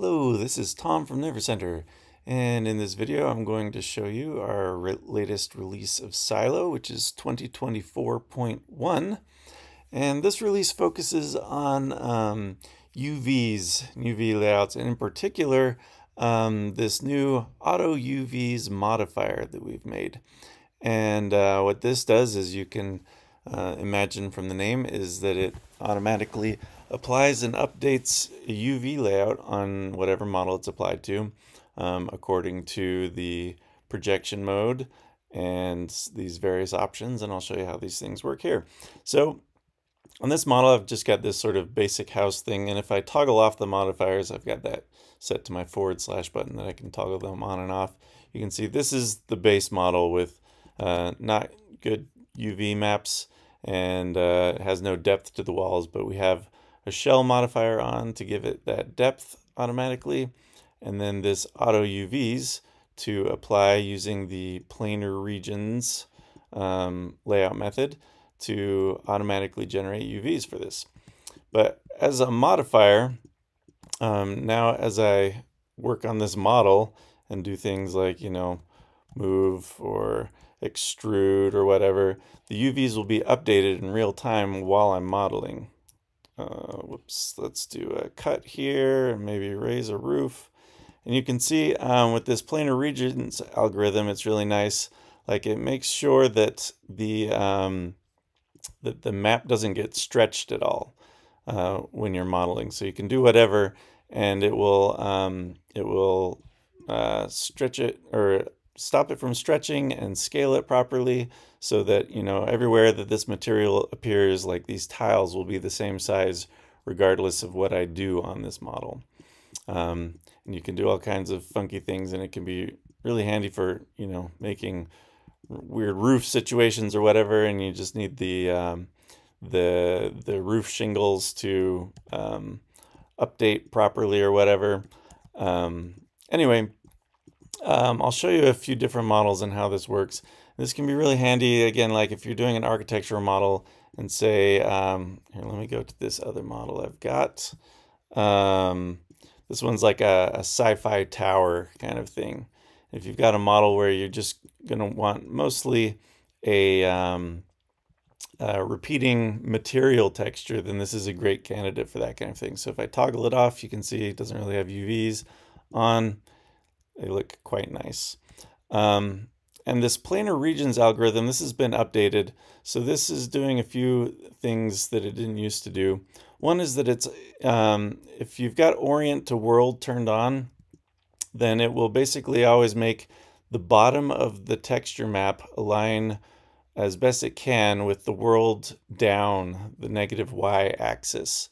Hello, this is Tom from Nevercenter, and in this video I'm going to show you our re latest release of Silo, which is 2024.1. And this release focuses on um, UVs, UV layouts, and in particular, um, this new Auto UVs modifier that we've made. And uh, what this does is you can uh, imagine from the name is that it automatically applies and updates a UV layout on whatever model it's applied to um, according to the projection mode and these various options and I'll show you how these things work here. So on this model I've just got this sort of basic house thing and if I toggle off the modifiers I've got that set to my forward slash button that I can toggle them on and off. You can see this is the base model with uh, not good UV maps and uh, has no depth to the walls but we have a shell modifier on to give it that depth automatically, and then this auto UVs to apply using the planar regions um, layout method to automatically generate UVs for this. But as a modifier, um, now as I work on this model and do things like, you know, move or extrude or whatever, the UVs will be updated in real time while I'm modeling. Uh, whoops, let's do a cut here and maybe raise a roof. And you can see um, with this planar regions algorithm, it's really nice. Like it makes sure that the um, that the map doesn't get stretched at all uh, when you're modeling. So you can do whatever, and it will um, it will uh, stretch it or stop it from stretching and scale it properly so that, you know, everywhere that this material appears, like these tiles will be the same size regardless of what I do on this model. Um, and you can do all kinds of funky things and it can be really handy for, you know, making weird roof situations or whatever and you just need the um, the the roof shingles to um, update properly or whatever. Um, anyway, um, I'll show you a few different models and how this works. This can be really handy, again, like if you're doing an architectural model and say, um, here, let me go to this other model I've got. Um, this one's like a, a sci-fi tower kind of thing. If you've got a model where you're just going to want mostly a, um, a repeating material texture, then this is a great candidate for that kind of thing. So if I toggle it off, you can see it doesn't really have UVs on. They look quite nice. Um, and this planar regions algorithm, this has been updated. So this is doing a few things that it didn't used to do. One is that it's, um, if you've got orient to world turned on, then it will basically always make the bottom of the texture map align as best it can with the world down the negative y axis.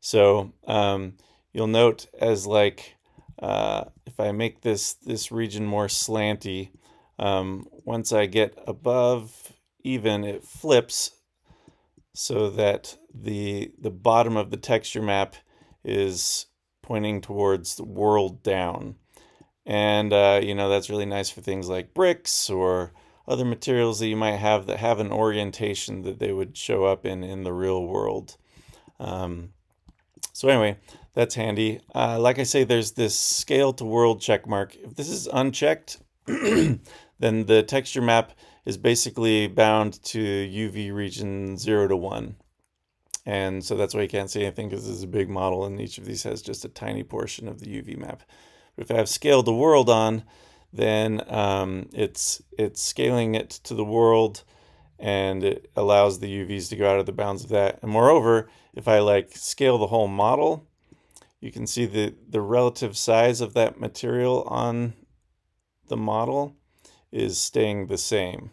So um, you'll note as like uh, if I make this, this region more slanty, um, once I get above even, it flips so that the, the bottom of the texture map is pointing towards the world down. And, uh, you know, that's really nice for things like bricks or other materials that you might have that have an orientation that they would show up in in the real world. Um, so anyway, that's handy. Uh, like I say, there's this scale to world check mark. If this is unchecked, then the texture map is basically bound to UV region 0 to 1. And so that's why you can't see anything because this is a big model and each of these has just a tiny portion of the UV map. But if I have scale to world on, then um, it's, it's scaling it to the world and it allows the UVs to go out of the bounds of that. And moreover, if I like scale the whole model, you can see the, the relative size of that material on the model is staying the same.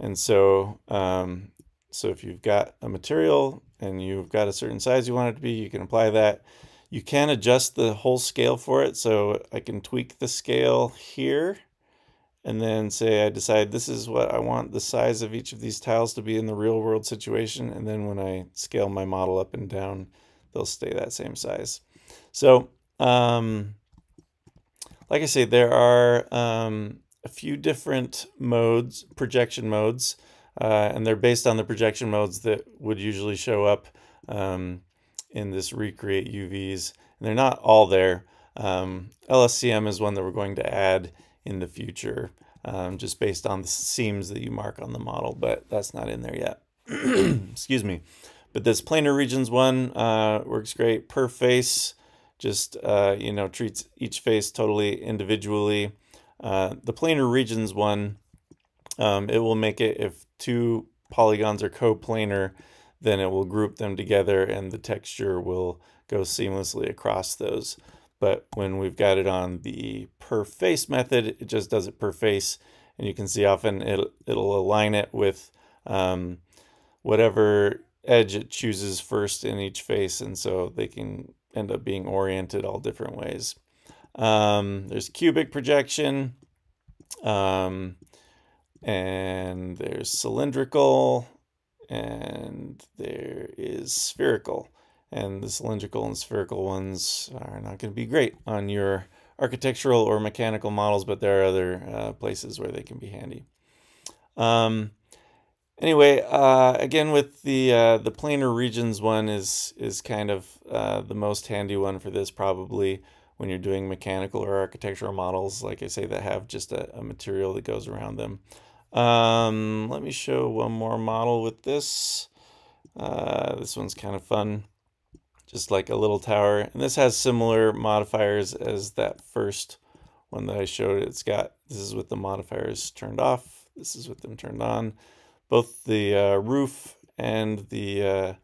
And so, um, so if you've got a material and you've got a certain size you want it to be, you can apply that. You can adjust the whole scale for it. So I can tweak the scale here and then say I decide this is what I want the size of each of these tiles to be in the real world situation. And then when I scale my model up and down, they'll stay that same size. So, um, like I say, there are um, a few different modes, projection modes, uh, and they're based on the projection modes that would usually show up um, in this recreate UVs. And they're not all there. Um, LSCM is one that we're going to add in the future, um, just based on the seams that you mark on the model, but that's not in there yet. Excuse me. But this planar regions one uh, works great per face. Just uh, you know treats each face totally individually. Uh, the planar regions one, um, it will make it if two polygons are coplanar, then it will group them together and the texture will go seamlessly across those. But when we've got it on the per face method, it just does it per face. And you can see often it'll, it'll align it with um, whatever edge it chooses first in each face. And so they can end up being oriented all different ways. Um, there's cubic projection. Um, and there's cylindrical and there is spherical and the cylindrical and spherical ones are not going to be great on your architectural or mechanical models but there are other uh, places where they can be handy. Um, anyway uh, again with the uh, the planar regions one is is kind of uh, the most handy one for this probably when you're doing mechanical or architectural models like I say that have just a, a material that goes around them. Um, let me show one more model with this. Uh, this one's kind of fun, just like a little tower. And this has similar modifiers as that first one that I showed. It's got, this is with the modifiers turned off. This is with them turned on. Both the uh, roof and the, uh,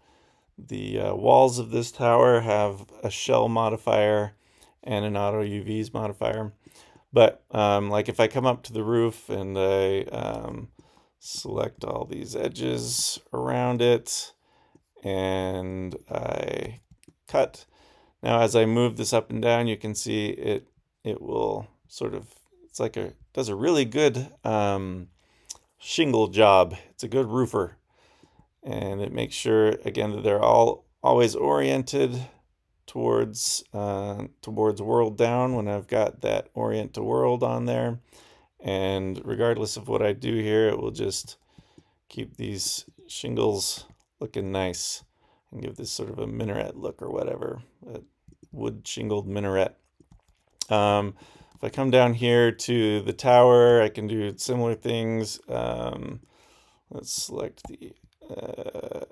the uh, walls of this tower have a shell modifier and an auto UVs modifier. But um, like if I come up to the roof and I um, select all these edges around it and I cut. Now as I move this up and down, you can see it it will sort of, it's like a, does a really good um, shingle job. It's a good roofer. And it makes sure, again, that they're all always oriented towards uh, towards world down when I've got that orient to world on there. And regardless of what I do here, it will just keep these shingles looking nice and give this sort of a minaret look or whatever, a wood shingled minaret. Um, if I come down here to the tower, I can do similar things. Um, let's select the uh,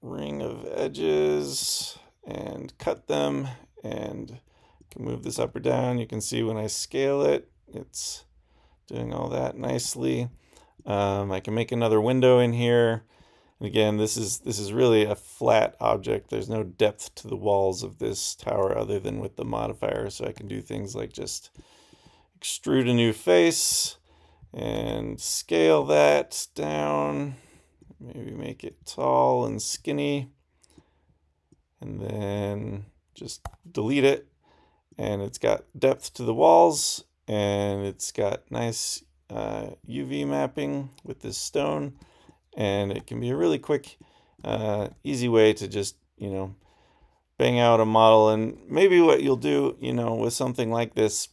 ring of edges and cut them and can move this up or down. You can see when I scale it, it's doing all that nicely. Um, I can make another window in here. And again, this is this is really a flat object. There's no depth to the walls of this tower other than with the modifier. So I can do things like just extrude a new face and scale that down. Maybe make it tall and skinny and then just delete it and it's got depth to the walls and it's got nice uh, UV mapping with this stone and it can be a really quick uh, easy way to just you know bang out a model. And maybe what you'll do you know with something like this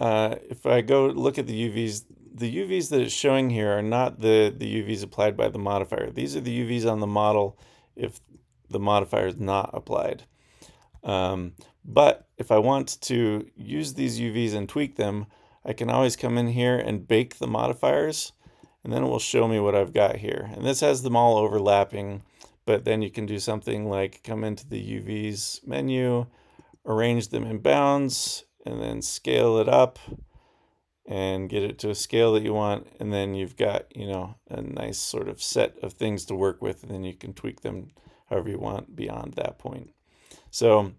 uh, if I go look at the UVs the UVs that it's showing here are not the the UVs applied by the modifier. These are the UVs on the model if the modifier is not applied. Um, but if I want to use these UVs and tweak them, I can always come in here and bake the modifiers and then it will show me what I've got here. And this has them all overlapping, but then you can do something like come into the UVs menu, arrange them in bounds, and then scale it up and get it to a scale that you want. And then you've got, you know, a nice sort of set of things to work with, and then you can tweak them however you want beyond that point. So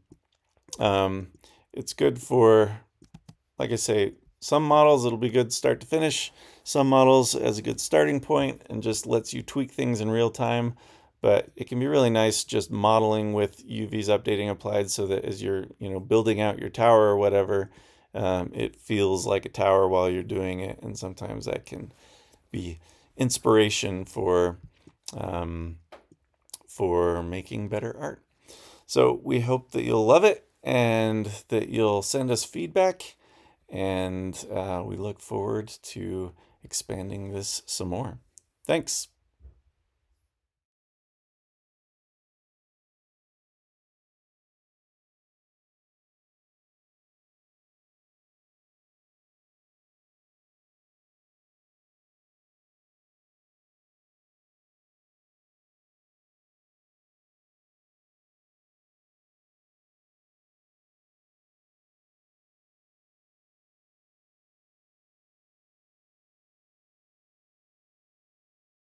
um, it's good for, like I say, some models it'll be good start to finish. Some models as a good starting point and just lets you tweak things in real time. But it can be really nice just modeling with UVs updating applied so that as you're you know building out your tower or whatever, um, it feels like a tower while you're doing it. And sometimes that can be inspiration for um, for making better art. So we hope that you'll love it and that you'll send us feedback. And uh, we look forward to expanding this some more. Thanks.